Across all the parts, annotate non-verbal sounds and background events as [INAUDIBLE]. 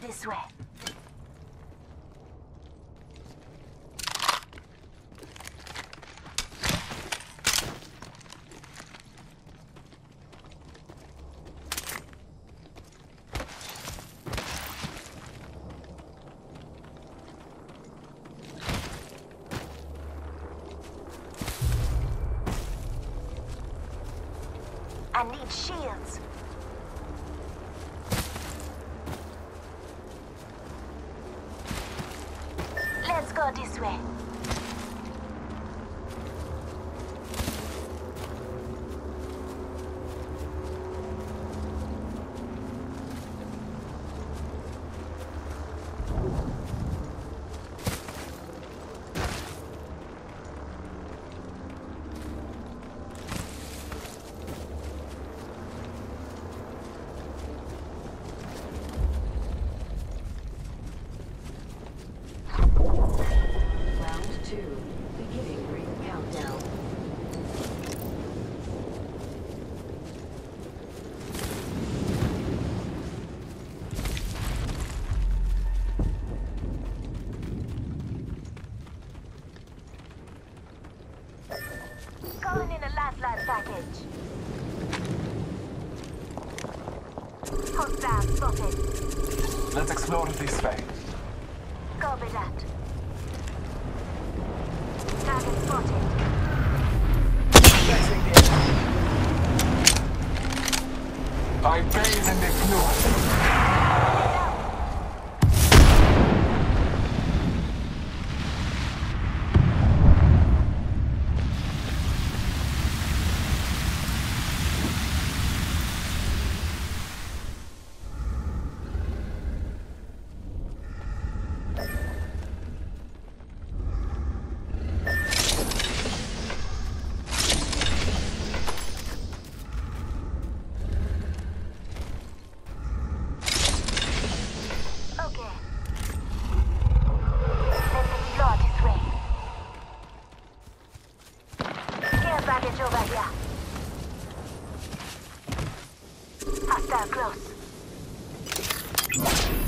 this way. I need shields. Let's go this way. Round two. Beginning ring countdown. Calling in a lifeline package. Hostile spotted. Let's explore this way. Copy that. Target spotted. Placing the I bathe in the fluid. Okay. Let's explore this way. Care package over here. Hostile close.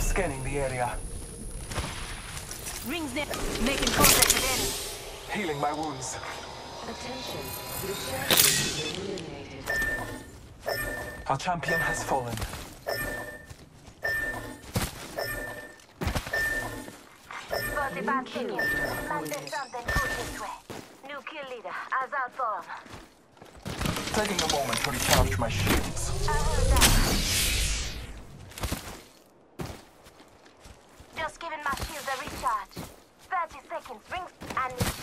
Scanning the area. Rings near. Making contact with enemy. Healing. Attention. Your champion eliminated. Our champion has fallen. Forty-five seconds. Might be something good this way. New kill leader. Eyes out for. Taking a moment to recharge my shields. I heard that. Just giving my shields a recharge. 30 seconds. Rings. I need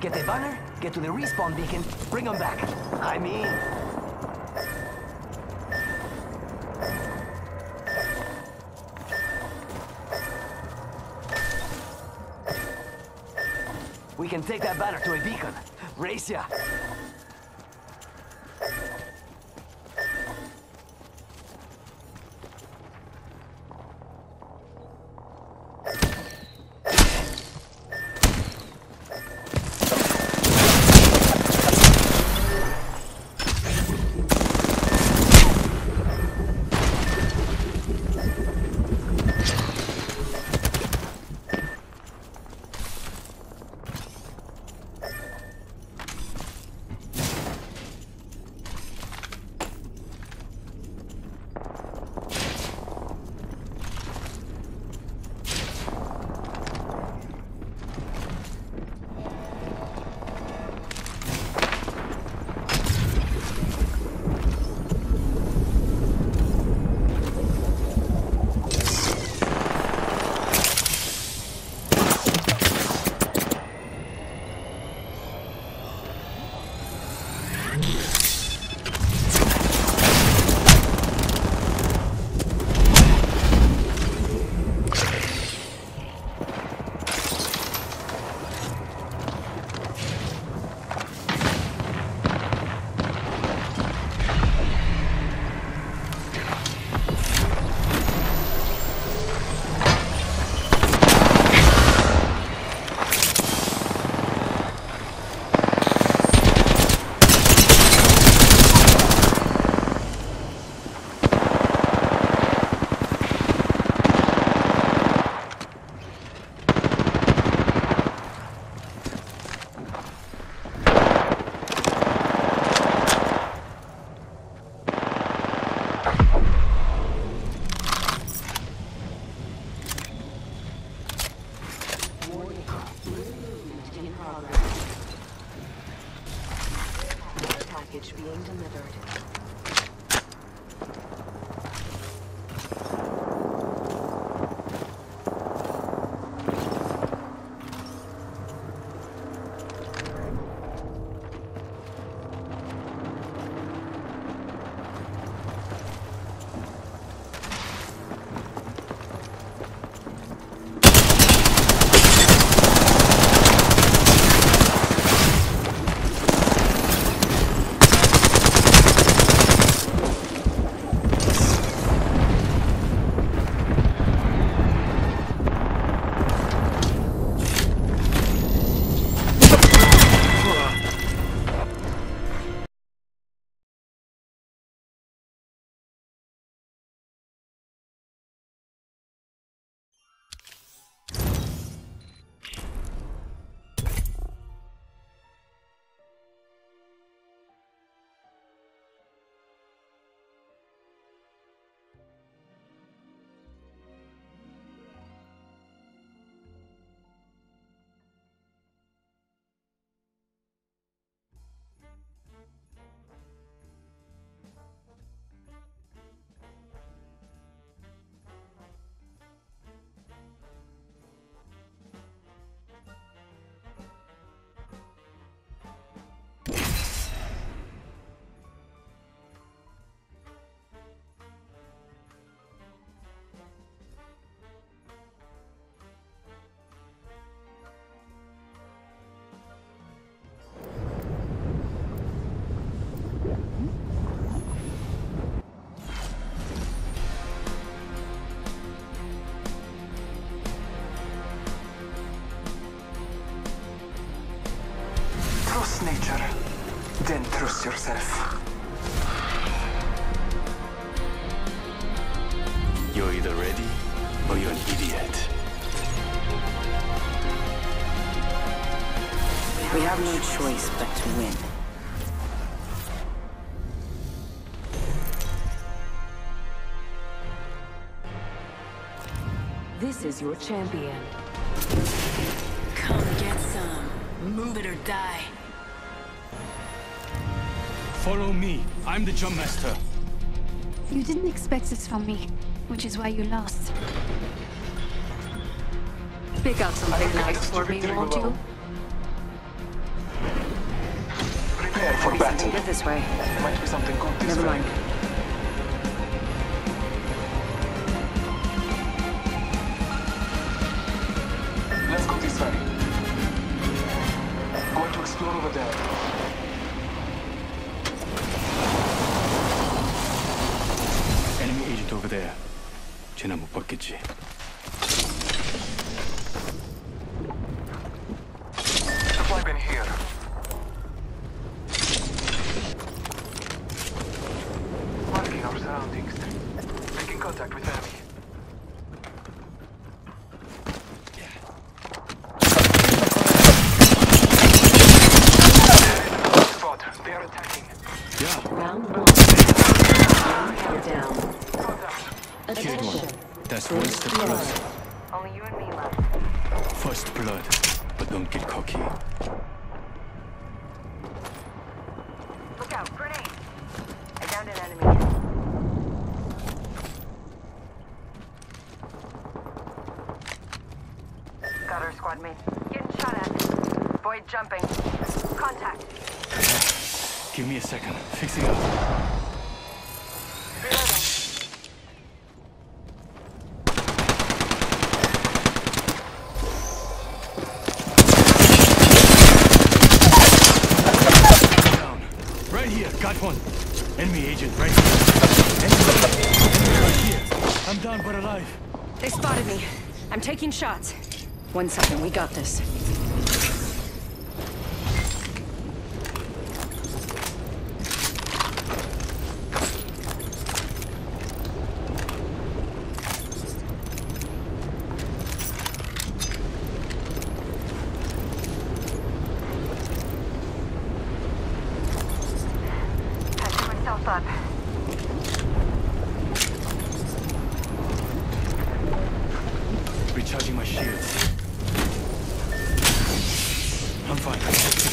Get the banner, get to the respawn beacon, bring them back. I mean, We can take that banner to a beacon. Race ya. Yourself. You're either ready or you're an idiot. We have no choice but to win. This is your champion. Come get some. Move it or die. Follow me. I'm the jump master. You didn't expect this from me, which is why you lost. Pick out something nice for me, won't you? Prepare for battle. Get this way. There might be something good this Never way. mind. 그대 죄나 못 받겠지. Give me a second. Fixing up. Down. Right here. Got one. Enemy agent right here. I'm down but alive. They spotted me. I'm taking shots. One second. We got this. fight.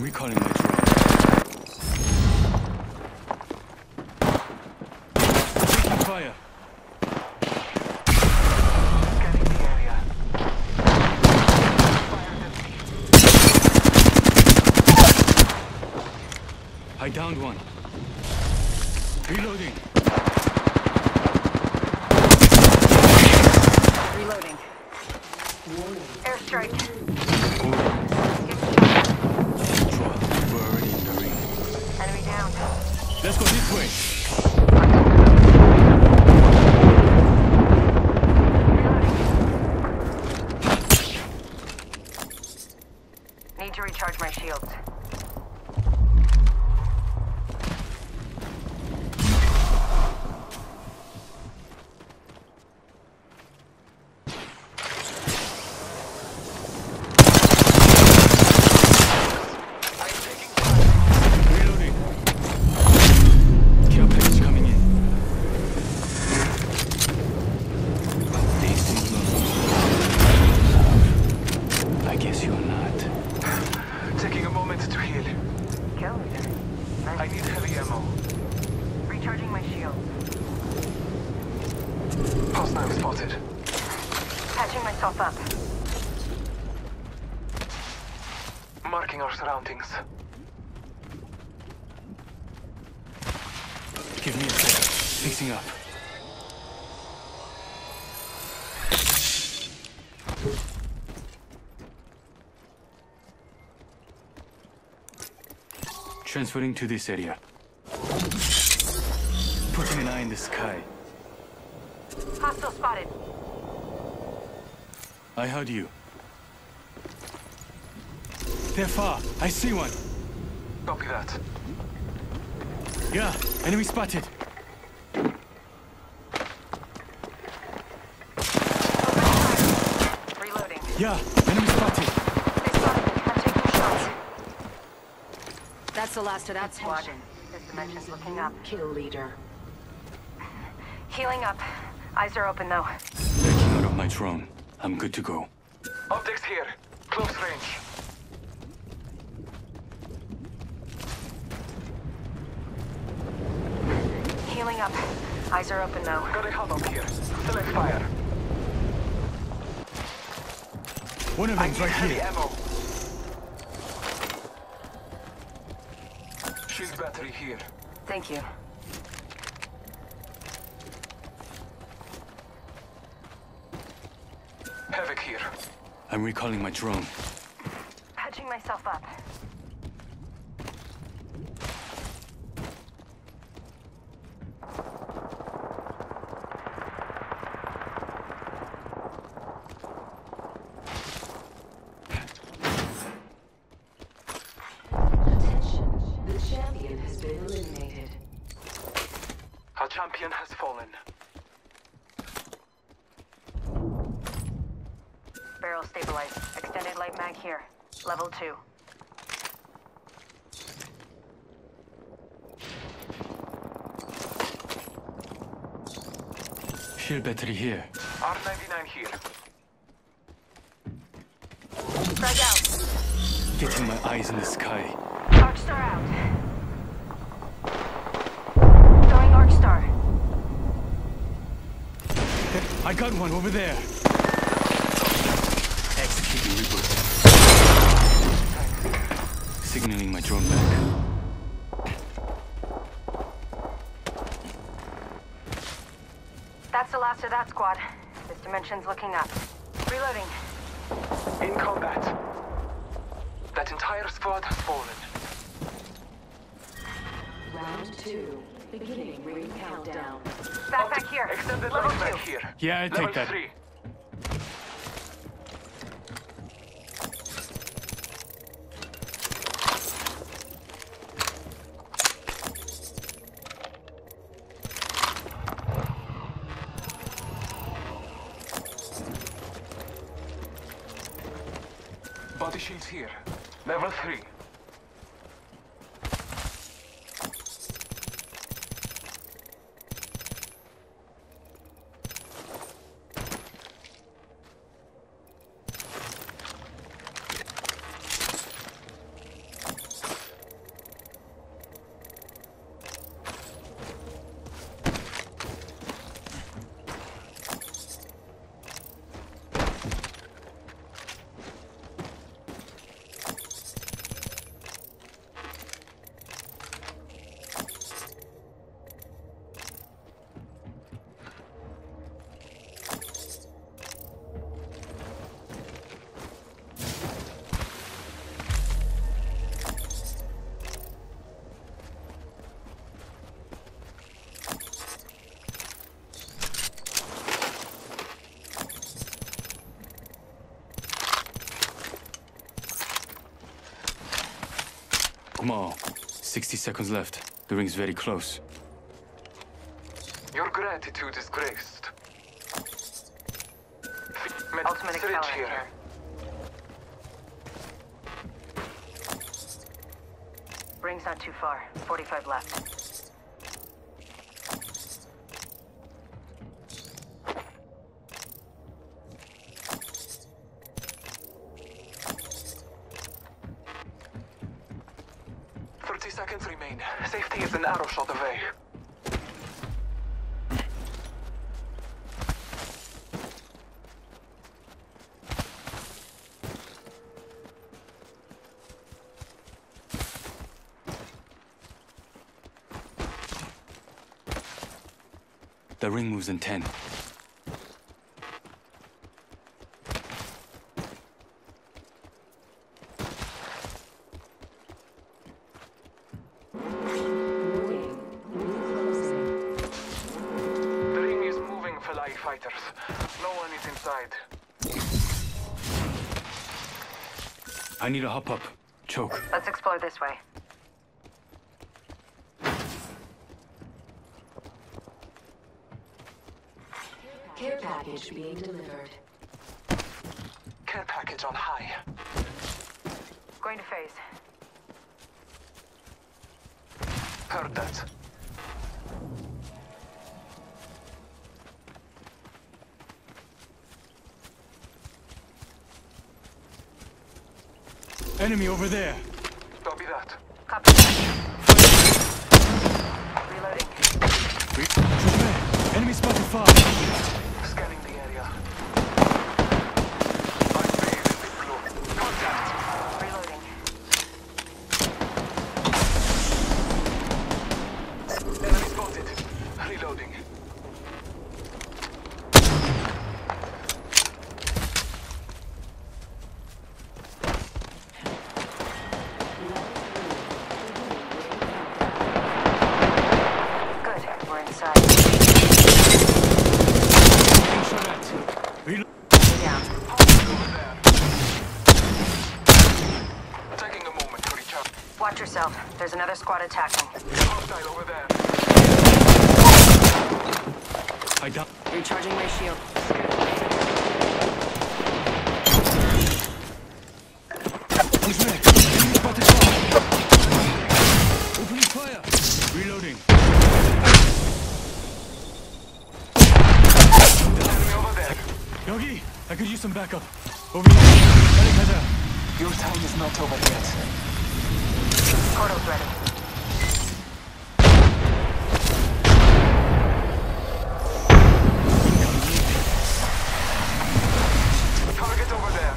I'm recalling my drone. Taking fire. I downed one. to recharge my shields. Transferring to this area. Putting an eye in the sky. Hostile spotted. I heard you. They're far. I see one. Copy that. Yeah, enemy spotted. Yeah, enemy spotted. They spotted me. I'm taking shots. That's the last of that squad. This dimension's looking up. Kill leader. [LAUGHS] Healing up. Eyes are open though. Backing out of my drone. I'm good to go. Optics here. Close range. Healing up. Eyes are open though. Got a hub up here. Select fire. One of I them's need right heavy here. ammo. Shield battery here. Thank you. Havoc here. I'm recalling my drone. Patching myself up. Attention. The champion has been eliminated. Our champion has fallen. Barrel stabilized. Extended light mag here. Level two. Shield battery here. R99 here. Frag out. Getting my eyes in the sky. Arcstar out. Throwing Arcstar. I got one over there. Executing reboot. Signaling my drone back. That's the last of that squad. This dimension's looking up. Reloading. In combat. That entire squad has fallen. Round two. Beginning ring countdown. Backpack here. Extended Level light mag two. here. Yeah, I'll Level take that. three. Body shields here. Level three. Come 60 seconds left. The ring's very close. Your gratitude is graced. Med- Ultimate syringe here. here. Ring's not too far. 45 left. Seconds remain. Safety is an arrow shot away. The ring moves in 10. Need to hop up. Choke. Let's explore this way. Care package being delivered. Care package on high. Going to phase. Heard that. Enemy over there. Copy that. Copy that. Reloading. Re- Enemy spotted far. Scanning the area. My phase is in blue. Contact. Reloading. Enemy spotted. Reloading. Good. We're inside. Getting shot at. Relo- Down. Taking a moment to recharge. Watch yourself. There's another squad attacking. Hostile over there. I down. Recharging my shield. Who's there? Enemy spotted far. Opening fire. Reloading. Enemy over there. Yogi, I some backup. Over here. Ready, Kaza. Your time is not over yet. Portal's ready. Target over there.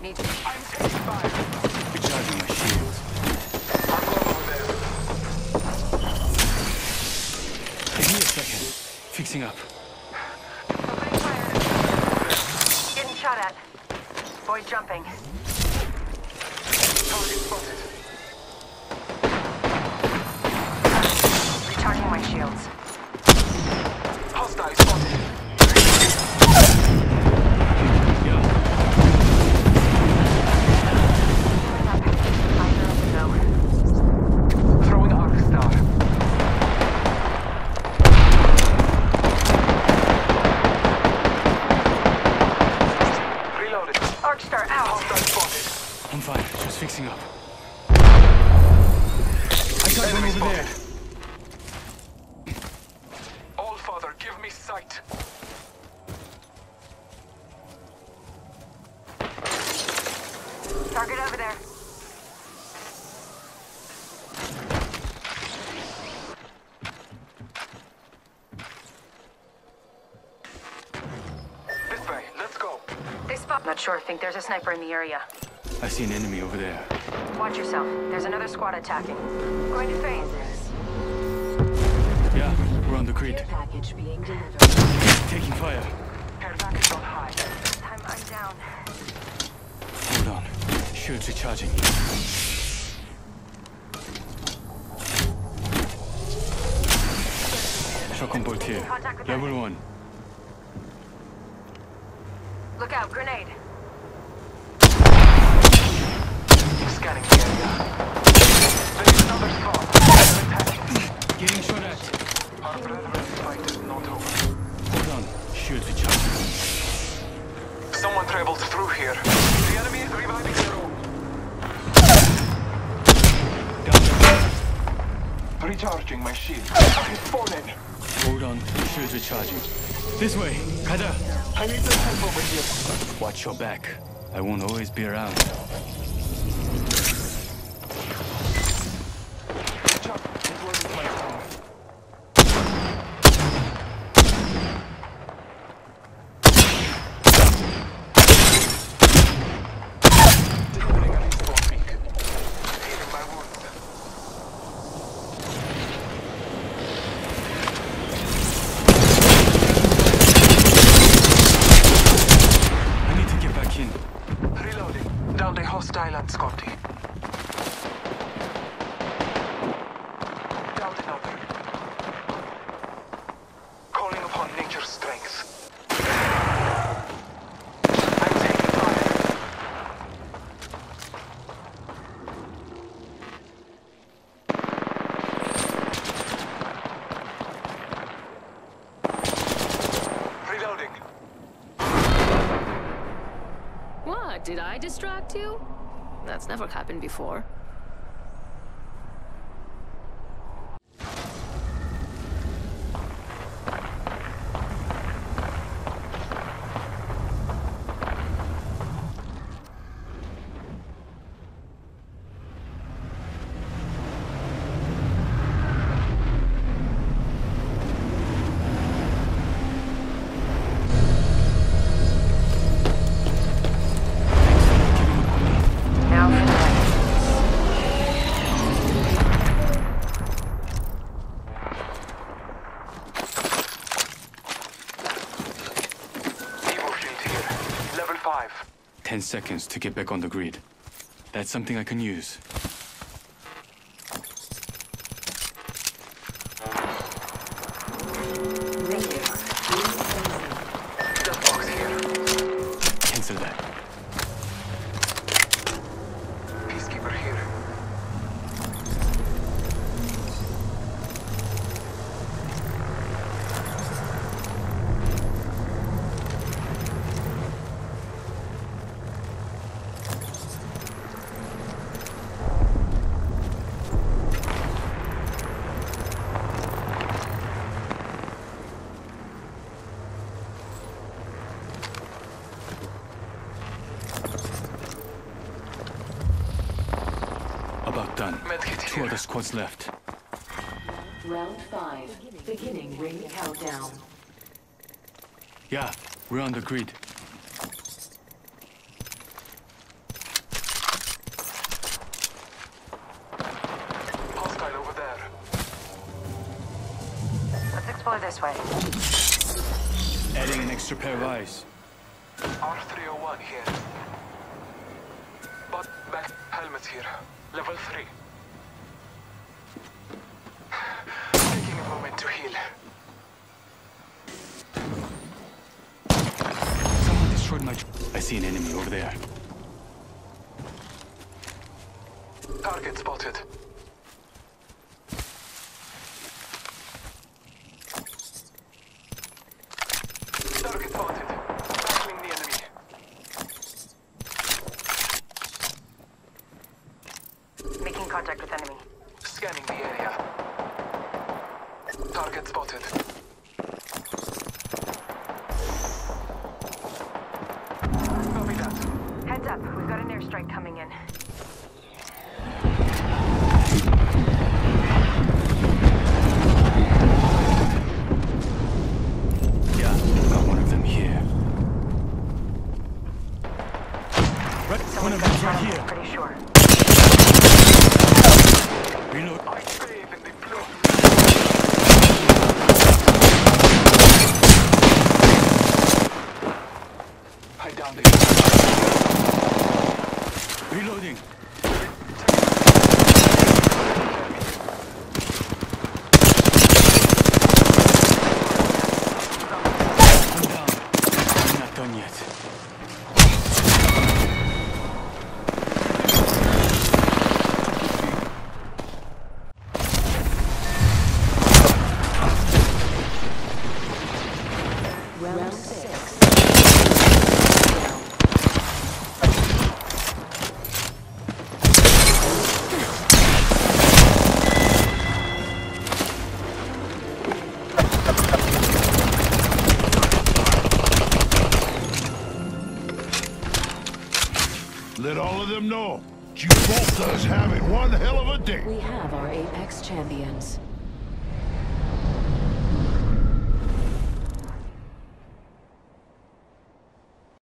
Need you. I'm taking fire. Recharging my shield. I'm going over there. Give me a second. Fixing up. Opening fire. Getting shot at. Boy jumping. Target spotted. Target over there. This way. Let's go. They spot. Not sure. Think there's a sniper in the area. I see an enemy over there. Watch yourself. There's another squad attacking. Going to phase. Yeah, we're on the grid. Package being delivered. Taking fire. Care package on high. This time I'm down. Hold on. Shields recharging. Shotgun bolt here. Contact Level enemy. one. Look out. Grenade. Scanning the area. There is another squad. They're attacking. Getting shot at. Our brethren's fight is not over. Hold on. Shields recharging. Someone traveled through here. The enemy is reviving their own. Down there. Recharging my shield. He's fallen. Hold on. Shields recharging. This way. Kada. I need some help over here. Watch your back. I won't always be around. Chuck, it wasn't my time. Delivering a respawn beacon. Healing my wounds. I need to get back in. Reloading. Down the Did I distract you? That's never happened before. Now for the Evo shield here. Level 5. Ten seconds to get back on the grid. That's something I can use. Done. Medkit Two other squads left. Round five. Beginning ring countdown. Yeah, we're on the grid. Hostile over there. Let's explore this way. Adding an extra pair of eyes. R301 here. But back helmet here. Level 3. Taking a moment to heal. Someone destroyed my. I see an enemy over there.